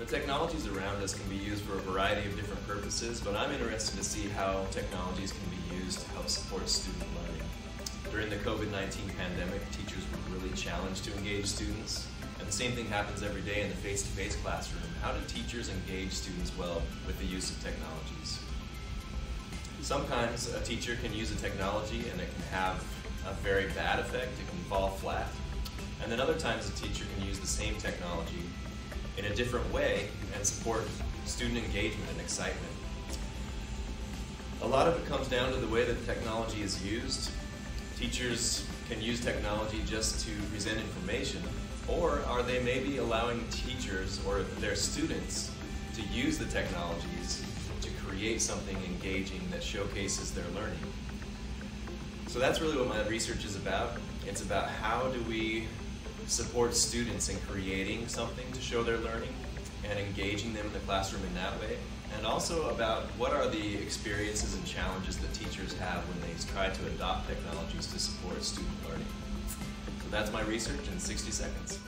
The technologies around us can be used for a variety of different purposes, but I'm interested to see how technologies can be used to help support student learning. During the COVID-19 pandemic, teachers were really challenged to engage students, and the same thing happens every day in the face-to-face classroom. How do teachers engage students well with the use of technologies? Sometimes a teacher can use a technology and it can have a very bad effect, it can fall flat. And then other times a teacher can use the same technology in a different way and support student engagement and excitement. A lot of it comes down to the way that technology is used. Teachers can use technology just to present information, or are they maybe allowing teachers or their students to use the technologies to create something engaging that showcases their learning? So that's really what my research is about. It's about how do we support students in creating something to show their learning and engaging them in the classroom in that way. And also about what are the experiences and challenges that teachers have when they try to adopt technologies to support student learning. So that's my research in 60 seconds.